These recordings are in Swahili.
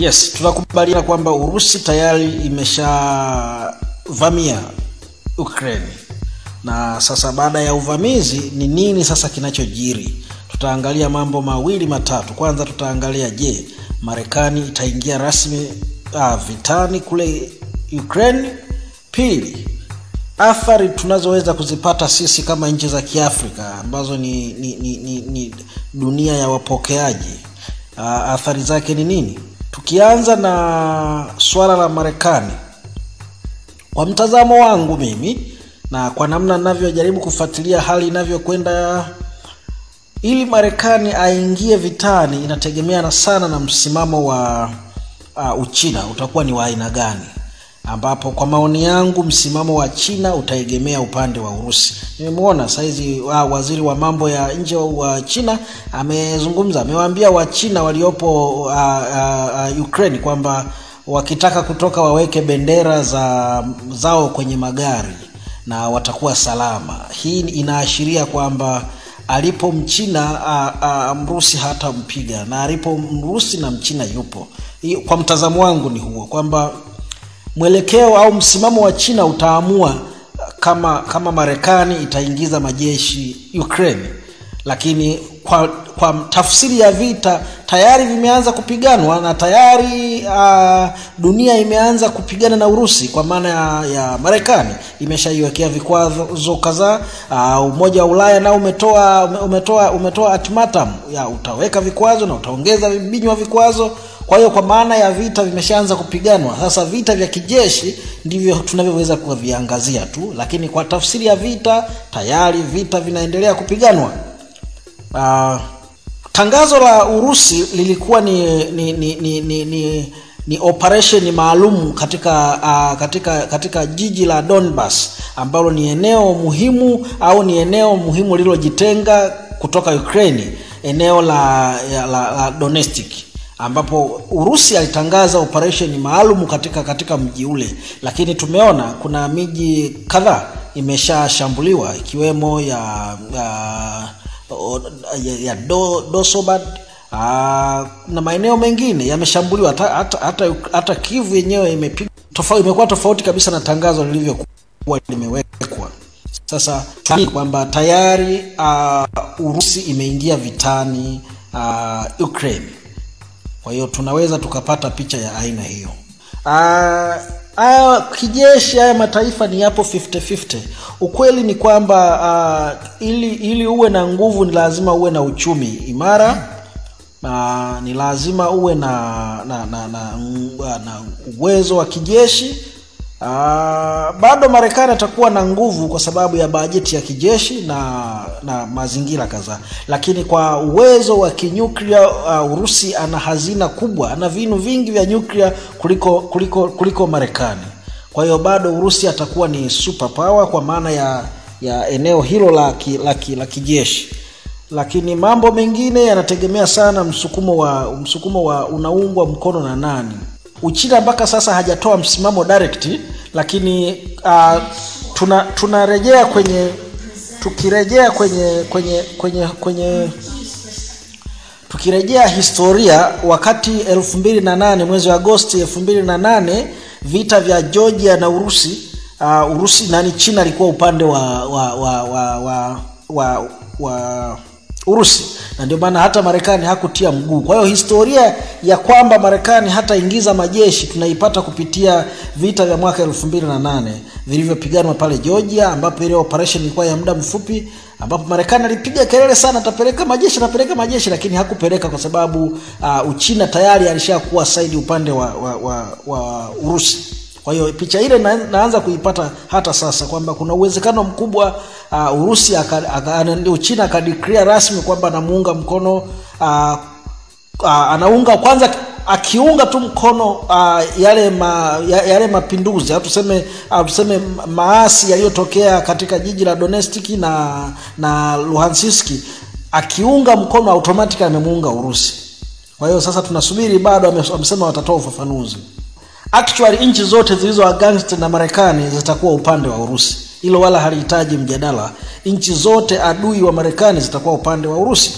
Yes, tunakubaliana kwamba Urusi tayari imeshavamia Ukraine, na sasa baada ya uvamizi ni nini sasa kinachojiri? Tutaangalia mambo mawili matatu. Kwanza tutaangalia, je, Marekani itaingia rasmi ah, vitani kule Ukraine? Pili, athari tunazoweza kuzipata sisi kama nchi za Kiafrika ambazo ni, ni, ni, ni, ni dunia ya wapokeaji ah, athari zake ni nini? Tukianza na swala la Marekani, kwa mtazamo wangu mimi na kwa namna ninavyojaribu kufuatilia hali inavyokwenda, ili Marekani aingie vitani inategemeana sana na msimamo wa uh, Uchina. Utakuwa ni wa aina gani ambapo kwa maoni yangu msimamo wa China utaegemea upande wa Urusi. Nimemwona saizi wa waziri wa mambo ya nje wa China amezungumza, amewaambia Wachina waliopo uh, uh, uh, Ukraine kwamba wakitaka kutoka waweke bendera za zao kwenye magari na watakuwa salama. Hii inaashiria kwamba alipo Mchina a, a, Mrusi hatampiga na alipo Mrusi na Mchina yupo. Kwa mtazamo wangu ni huo kwamba mwelekeo au msimamo wa China utaamua kama kama Marekani itaingiza majeshi Ukraine, lakini kwa kwa tafsiri ya vita tayari vimeanza kupiganwa na tayari uh, dunia imeanza kupigana na Urusi kwa maana ya, ya Marekani imeshaiwekea vikwazo kadhaa. Uh, Umoja wa Ulaya nao umetoa umetoa umetoa atmatam ya utaweka vikwazo na utaongeza vibinywa vikwazo kwa hiyo kwa maana ya vita vimeshaanza kupiganwa sasa. Vita vya kijeshi ndivyo tunavyoweza kuviangazia tu, lakini kwa tafsiri ya vita tayari vita vinaendelea kupiganwa. Uh, tangazo la Urusi lilikuwa ni ni ni ni, ni, ni, ni operation maalum katika uh, katika katika jiji la Donbas ambalo ni eneo muhimu au ni eneo muhimu lililojitenga kutoka Ukraine, eneo la, la, la Donetsk ambapo Urusi alitangaza operation maalum katika katika mji ule, lakini tumeona kuna miji kadhaa imeshashambuliwa ikiwemo ya ya, ya, ya do, Dosobad aa, na maeneo mengine yameshambuliwa. Hata, hata, hata, hata Kivu yenyewe tofauti, imekuwa tofauti kabisa na tangazo lilivyokuwa limewekwa. Sasa kwamba tayari uh, Urusi imeingia vitani uh, Ukraine kwa hiyo tunaweza tukapata picha ya aina hiyo. Haya kijeshi, haya mataifa ni yapo 50-50. Ukweli ni kwamba uh, ili ili uwe na nguvu ni lazima uwe na uchumi imara. Uh, ni lazima uwe na na, na, na, na uwezo wa kijeshi. Uh, bado Marekani atakuwa na nguvu kwa sababu ya bajeti ya kijeshi na na mazingira kadhaa, lakini kwa uwezo wa kinyuklia uh, Urusi ana hazina kubwa, ana vinu vingi vya nyuklia kuliko kuliko kuliko Marekani. Kwa hiyo bado Urusi atakuwa ni super power kwa maana ya ya eneo hilo la la, la kijeshi, lakini mambo mengine yanategemea sana msukumo wa msukumo wa unaungwa mkono na nani. Uchina mpaka sasa hajatoa msimamo direct, lakini uh, tuna tunarejea kwenye tukirejea kwenye kwenye kwenye kwenye tukirejea historia, wakati elfu mbili na nane mwezi wa Agosti elfu mbili na nane vita vya Georgia na Urusi uh, Urusi nani, China alikuwa upande wa wa wa wa, wa, wa, wa Urusi na ndio maana hata Marekani hakutia mguu. Kwa hiyo historia ya kwamba Marekani hataingiza majeshi tunaipata kupitia vita vya mwaka elfu mbili na nane vilivyopiganwa pale Georgia, ambapo ile operation ilikuwa ya muda mfupi, ambapo Marekani alipiga kelele sana, atapeleka majeshi, atapeleka majeshi, lakini hakupeleka kwa sababu uh, Uchina tayari alishakuwa saidi upande wa, wa, wa, wa Urusi. Kwa hiyo picha ile na, naanza kuipata hata sasa kwamba kuna uwezekano mkubwa uh, Urusi Uchina akadikria rasmi kwamba anamuunga mkono uh, uh, anaunga kwanza akiunga tu mkono uh, yale ma, yale mapinduzi au tuseme tuseme maasi yaliyotokea katika jiji la Donetsk na na Luhansk, akiunga mkono automatically amemuunga Urusi. Kwa hiyo sasa tunasubiri, bado amesema watatoa ufafanuzi. Actually nchi zote zilizo against na Marekani zitakuwa upande wa Urusi, hilo wala halihitaji mjadala. Nchi zote adui wa Marekani zitakuwa upande wa Urusi.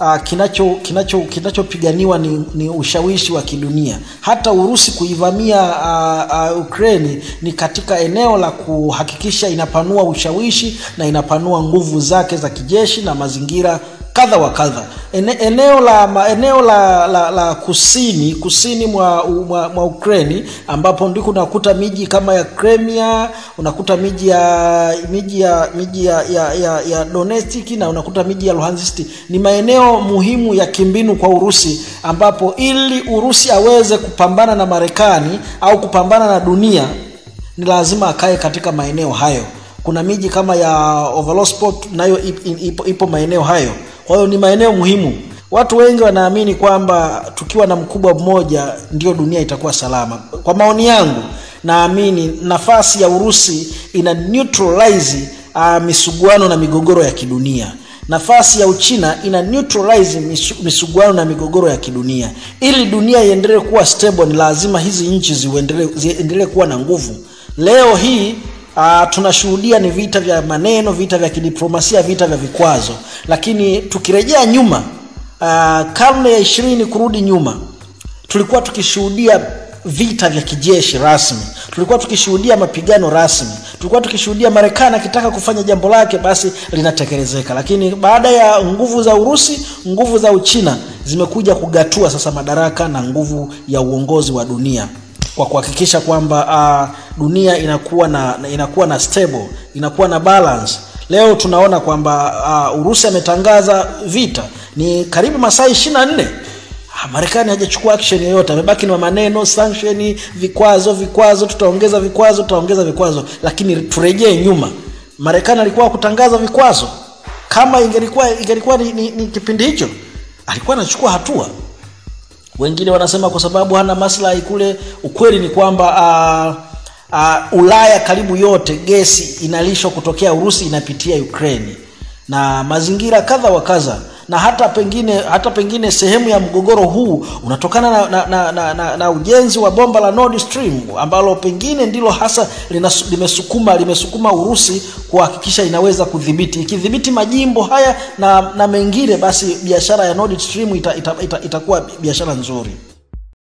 uh, kinacho kinacho kinachopiganiwa ni, ni ushawishi wa kidunia. Hata Urusi kuivamia uh, uh, Ukraini ni katika eneo la kuhakikisha inapanua ushawishi na inapanua nguvu zake za kijeshi na mazingira kadha wa kadha. Ene, eneo la eneo la, la, la kusini kusini mwa, mwa, mwa Ukraini ambapo ndiko unakuta miji kama ya Crimea, unakuta miji ya miji ya miji ya, ya, ya, ya Donetsk na unakuta miji ya Luhansk. Ni maeneo muhimu ya kimbinu kwa Urusi, ambapo ili Urusi aweze kupambana na Marekani au kupambana na dunia ni lazima akae katika maeneo hayo. Kuna miji kama ya Overlosport nayo ipo, ipo maeneo hayo. Kwa hiyo ni maeneo muhimu. Watu wengi wanaamini kwamba tukiwa na mkubwa mmoja ndio dunia itakuwa salama. Kwa maoni yangu, naamini nafasi ya Urusi ina neutralize uh, misuguano na migogoro ya kidunia. Nafasi ya Uchina ina neutralize misuguano na migogoro ya kidunia. Ili dunia iendelee kuwa stable, ni lazima hizi nchi ziendelee kuwa na nguvu. Leo hii Uh, tunashuhudia ni vita vya maneno, vita vya kidiplomasia, vita vya vikwazo. Lakini tukirejea nyuma, uh, karne ya ishirini kurudi nyuma, tulikuwa tukishuhudia vita vya kijeshi rasmi, tulikuwa tukishuhudia mapigano rasmi, tulikuwa tukishuhudia Marekani akitaka kufanya jambo lake basi linatekelezeka. Lakini baada ya nguvu za Urusi, nguvu za Uchina zimekuja kugatua sasa madaraka na nguvu ya uongozi wa dunia kwa kuhakikisha kwamba uh, dunia inakuwa na inakuwa na stable, inakuwa na balance. Leo tunaona kwamba uh, Urusi ametangaza vita ni karibu masaa ishirini na nne. Marekani hajachukua action yoyote, amebaki na maneno sanction, vikwazo, vikwazo, tutaongeza vikwazo, tutaongeza vikwazo. Lakini turejee nyuma, Marekani alikuwa kutangaza vikwazo? Kama ingelikuwa ingelikuwa ni, ni, ni kipindi hicho alikuwa anachukua hatua wengine wanasema kwa sababu hana maslahi kule. Ukweli ni kwamba uh, uh, Ulaya karibu yote gesi inalishwa kutokea Urusi inapitia Ukraine na mazingira kadha wa kadha, na hata pengine hata pengine sehemu ya mgogoro huu unatokana na, na, na, na, na, na ujenzi wa bomba la Nord Stream ambalo pengine ndilo hasa linas, limesukuma limesukuma Urusi kuhakikisha inaweza kudhibiti. Ikidhibiti majimbo haya na, na mengine, basi biashara ya Nord Stream itakuwa ita, ita, ita biashara nzuri.